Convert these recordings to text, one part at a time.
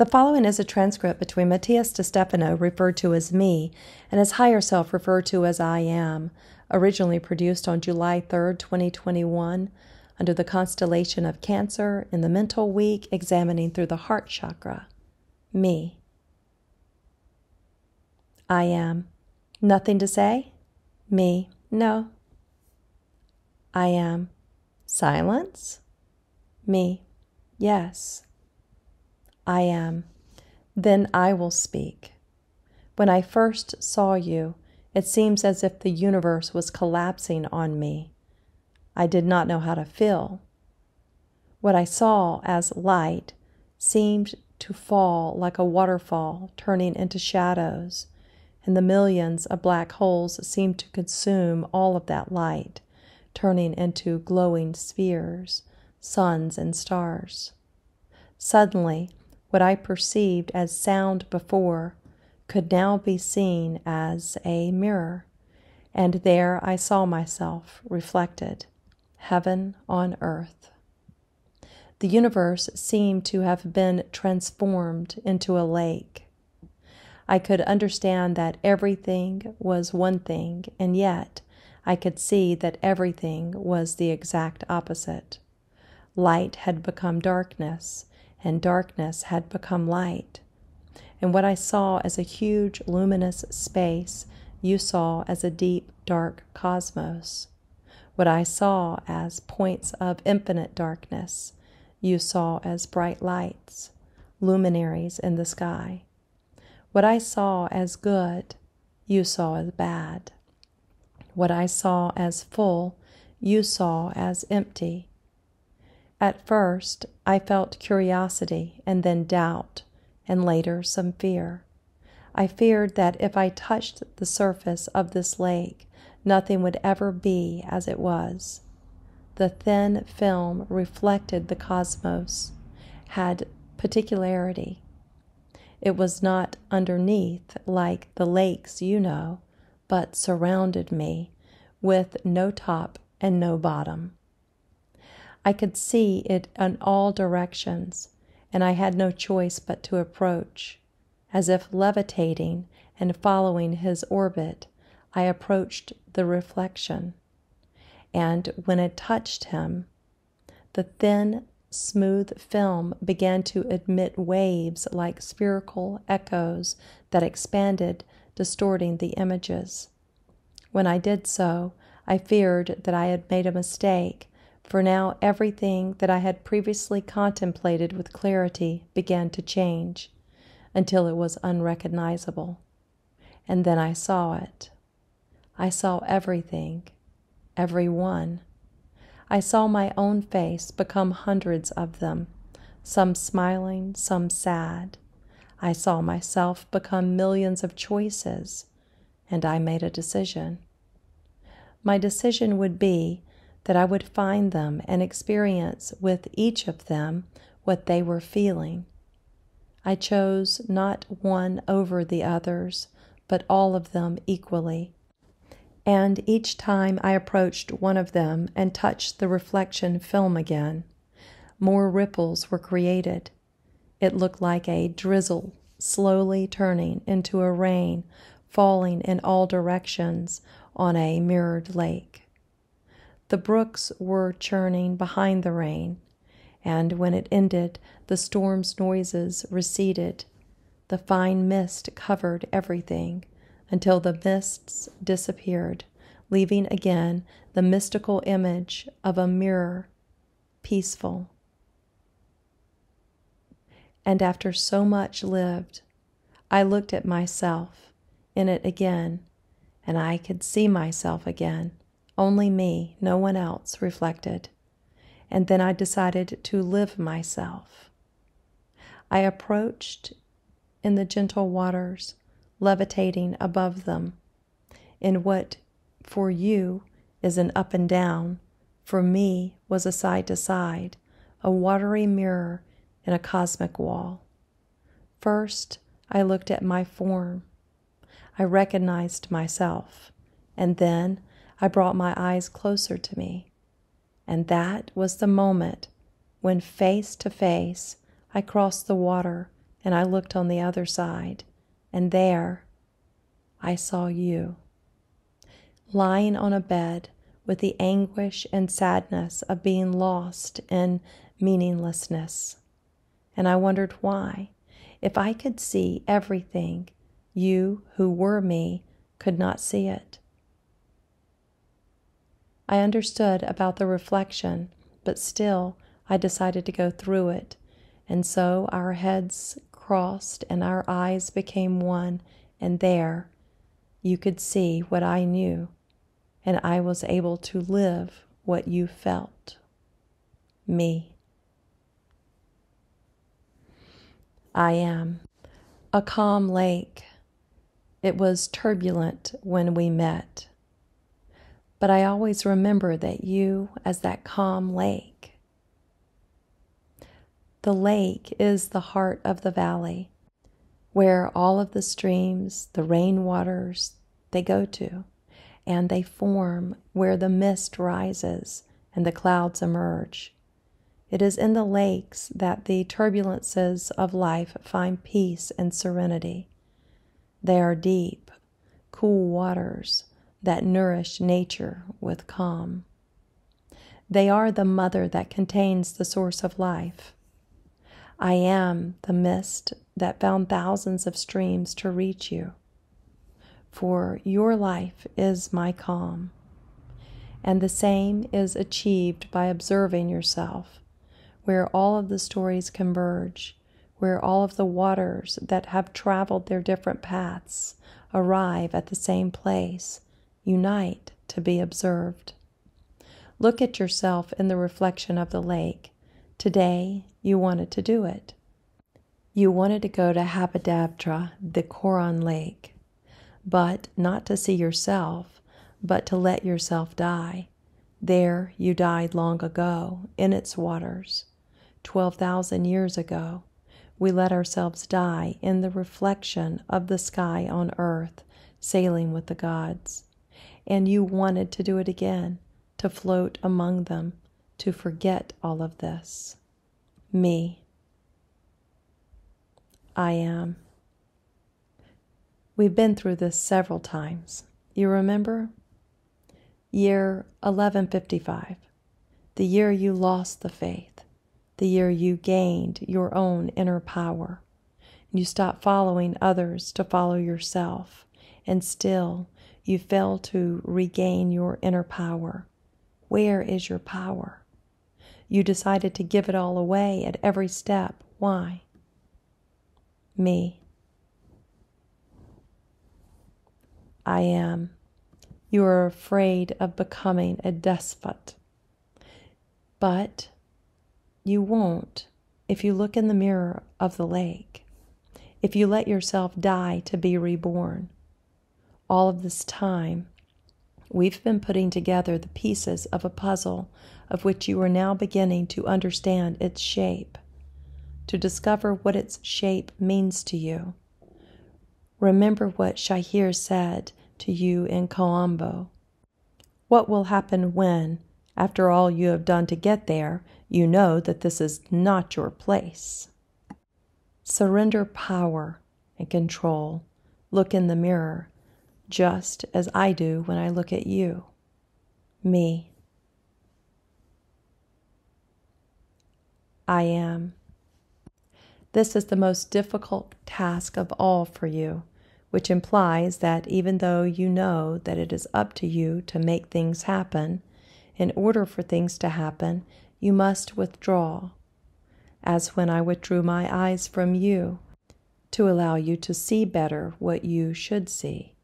The following is a transcript between Matías De Stefano, referred to as me, and his higher self, referred to as I am, originally produced on July 3, 2021, under the constellation of Cancer in the mental week, examining through the heart chakra. Me. I am. Nothing to say? Me. No. I am. Silence? Me. Yes. I am. Then I will speak. When I first saw you, it seems as if the universe was collapsing on me. I did not know how to feel. What I saw as light seemed to fall like a waterfall, turning into shadows, and the millions of black holes seemed to consume all of that light, turning into glowing spheres, suns, and stars. Suddenly, what I perceived as sound before could now be seen as a mirror, and there I saw myself reflected, heaven on earth. The universe seemed to have been transformed into a lake. I could understand that everything was one thing, and yet I could see that everything was the exact opposite. Light had become darkness, and darkness had become light. And what I saw as a huge luminous space, you saw as a deep dark cosmos. What I saw as points of infinite darkness, you saw as bright lights, luminaries in the sky. What I saw as good, you saw as bad. What I saw as full, you saw as empty. At first, I felt curiosity and then doubt, and later some fear. I feared that if I touched the surface of this lake, nothing would ever be as it was. The thin film reflected the cosmos, had particularity. It was not underneath like the lakes you know, but surrounded me with no top and no bottom. I could see it in all directions, and I had no choice but to approach. As if levitating and following his orbit, I approached the reflection. And when it touched him, the thin, smooth film began to emit waves like spherical echoes that expanded, distorting the images. When I did so, I feared that I had made a mistake for now everything that I had previously contemplated with clarity began to change until it was unrecognizable. And then I saw it. I saw everything, every one. I saw my own face become hundreds of them, some smiling, some sad. I saw myself become millions of choices, and I made a decision. My decision would be that I would find them and experience with each of them what they were feeling. I chose not one over the others, but all of them equally. And each time I approached one of them and touched the reflection film again, more ripples were created. It looked like a drizzle slowly turning into a rain falling in all directions on a mirrored lake. The brooks were churning behind the rain, and when it ended, the storm's noises receded. The fine mist covered everything until the mists disappeared, leaving again the mystical image of a mirror, peaceful. And after so much lived, I looked at myself in it again, and I could see myself again only me, no one else, reflected. And then I decided to live myself. I approached in the gentle waters, levitating above them, in what for you is an up and down, for me was a side to side, a watery mirror in a cosmic wall. First, I looked at my form. I recognized myself, and then I brought my eyes closer to me. And that was the moment when, face to face, I crossed the water and I looked on the other side, and there I saw you, lying on a bed with the anguish and sadness of being lost in meaninglessness. And I wondered why, if I could see everything, you who were me could not see it. I understood about the reflection, but still I decided to go through it. And so our heads crossed and our eyes became one, and there you could see what I knew, and I was able to live what you felt. Me. I am a calm lake. It was turbulent when we met, but I always remember that you as that calm lake. The lake is the heart of the valley, where all of the streams, the rain waters, they go to, and they form where the mist rises and the clouds emerge. It is in the lakes that the turbulences of life find peace and serenity. They are deep, cool waters that nourish nature with calm. They are the mother that contains the source of life. I am the mist that found thousands of streams to reach you. For your life is my calm. And the same is achieved by observing yourself, where all of the stories converge, where all of the waters that have traveled their different paths arrive at the same place unite to be observed. Look at yourself in the reflection of the lake. Today, you wanted to do it. You wanted to go to Habadabtra, the Koran lake, but not to see yourself, but to let yourself die. There you died long ago, in its waters. Twelve thousand years ago, we let ourselves die in the reflection of the sky on earth, sailing with the gods and you wanted to do it again, to float among them, to forget all of this. Me. I am. We've been through this several times. You remember? Year 1155, the year you lost the faith, the year you gained your own inner power. You stopped following others to follow yourself, and still you fail to regain your inner power. Where is your power? You decided to give it all away at every step. Why? Me. I am. You are afraid of becoming a despot. But you won't if you look in the mirror of the lake, if you let yourself die to be reborn all of this time, we've been putting together the pieces of a puzzle of which you are now beginning to understand its shape, to discover what its shape means to you. Remember what Shahir said to you in Kaombo. What will happen when, after all you have done to get there, you know that this is not your place? Surrender power and control. Look in the mirror just as I do when I look at you, me. I am. This is the most difficult task of all for you, which implies that even though you know that it is up to you to make things happen, in order for things to happen, you must withdraw, as when I withdrew my eyes from you to allow you to see better what you should see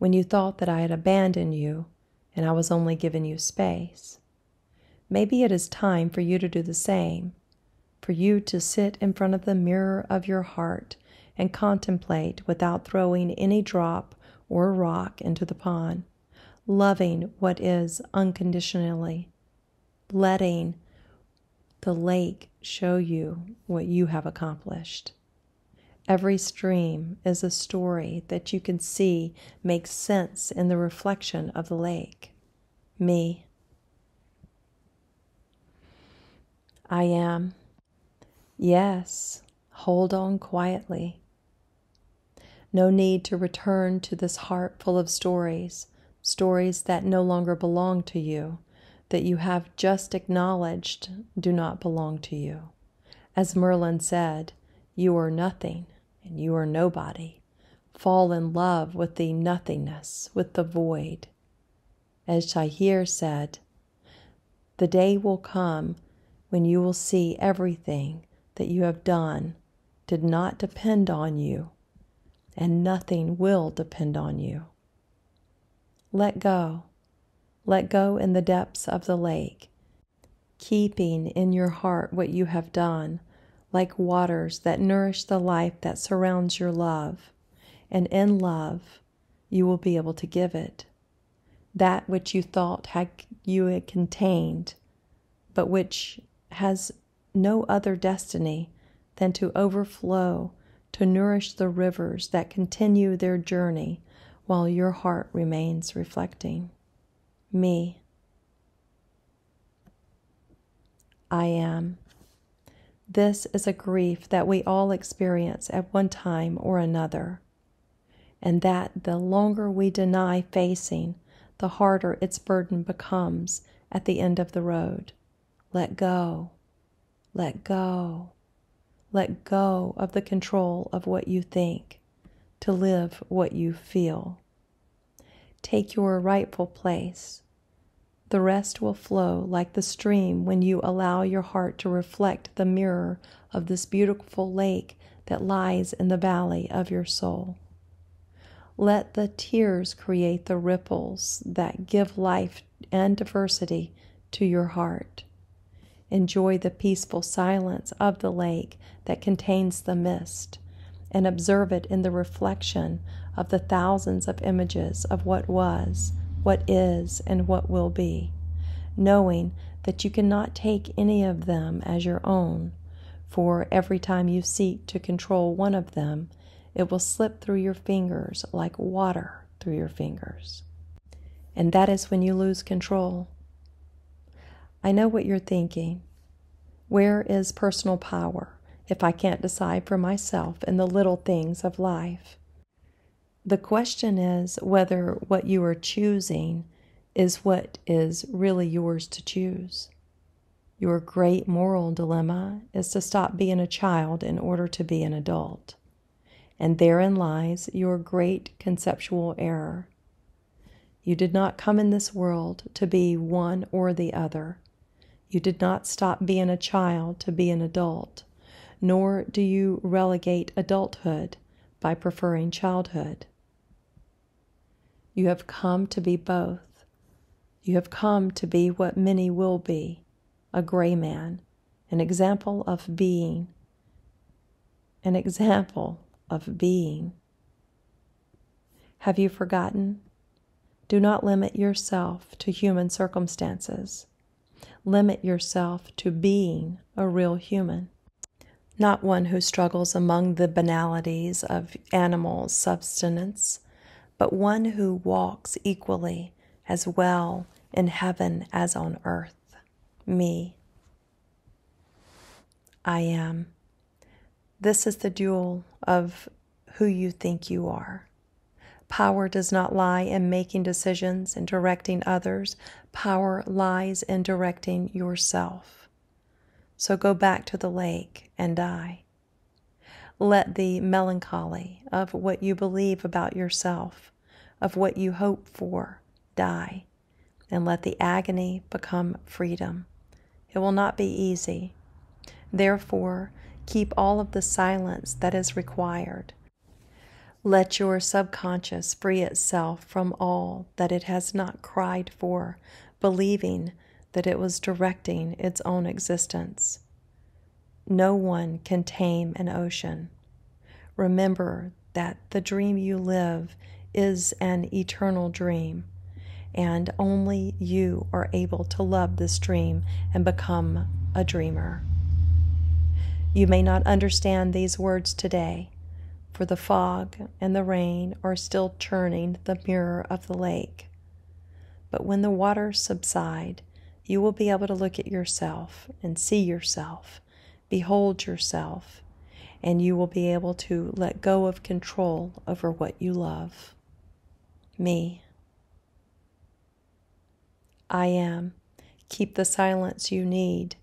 when you thought that I had abandoned you and I was only giving you space. Maybe it is time for you to do the same, for you to sit in front of the mirror of your heart and contemplate without throwing any drop or rock into the pond, loving what is unconditionally, letting the lake show you what you have accomplished. Every stream is a story that you can see makes sense in the reflection of the lake. Me. I am. Yes, Hold on quietly. No need to return to this heart full of stories, stories that no longer belong to you, that you have just acknowledged do not belong to you. As Merlin said, you are nothing and you are nobody. Fall in love with the nothingness, with the void. As Shahir said, the day will come when you will see everything that you have done did not depend on you, and nothing will depend on you. Let go. Let go in the depths of the lake, keeping in your heart what you have done, like waters that nourish the life that surrounds your love. And in love, you will be able to give it. That which you thought had you had contained, but which has no other destiny than to overflow to nourish the rivers that continue their journey while your heart remains reflecting. Me. I am. This is a grief that we all experience at one time or another, and that the longer we deny facing, the harder its burden becomes at the end of the road. Let go. Let go. Let go of the control of what you think to live what you feel. Take your rightful place. The rest will flow like the stream when you allow your heart to reflect the mirror of this beautiful lake that lies in the valley of your soul. Let the tears create the ripples that give life and diversity to your heart. Enjoy the peaceful silence of the lake that contains the mist, and observe it in the reflection of the thousands of images of what was, what is, and what will be, knowing that you cannot take any of them as your own, for every time you seek to control one of them, it will slip through your fingers like water through your fingers. And that is when you lose control. I know what you're thinking. Where is personal power if I can't decide for myself in the little things of life? The question is whether what you are choosing is what is really yours to choose. Your great moral dilemma is to stop being a child in order to be an adult. And therein lies your great conceptual error. You did not come in this world to be one or the other. You did not stop being a child to be an adult, nor do you relegate adulthood by preferring childhood. You have come to be both. You have come to be what many will be a gray man, an example of being, an example of being. Have you forgotten? Do not limit yourself to human circumstances limit yourself to being a real human, not one who struggles among the banalities of animal subsistence, but one who walks equally as well in heaven as on earth. Me. I am. This is the duel of who you think you are. Power does not lie in making decisions and directing others. Power lies in directing yourself. So go back to the lake and die. Let the melancholy of what you believe about yourself, of what you hope for, die, and let the agony become freedom. It will not be easy. Therefore, keep all of the silence that is required let your subconscious free itself from all that it has not cried for, believing that it was directing its own existence. No one can tame an ocean. Remember that the dream you live is an eternal dream, and only you are able to love this dream and become a dreamer. You may not understand these words today for the fog and the rain are still churning the mirror of the lake. But when the waters subside, you will be able to look at yourself and see yourself, behold yourself, and you will be able to let go of control over what you love. Me. I am. Keep the silence you need,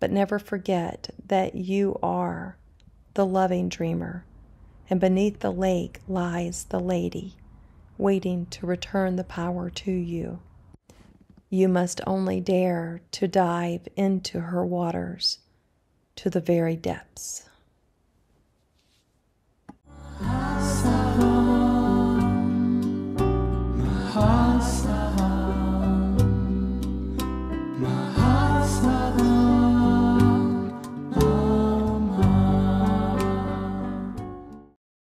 but never forget that you are the loving dreamer, and beneath the lake lies the lady, waiting to return the power to you. You must only dare to dive into her waters to the very depths.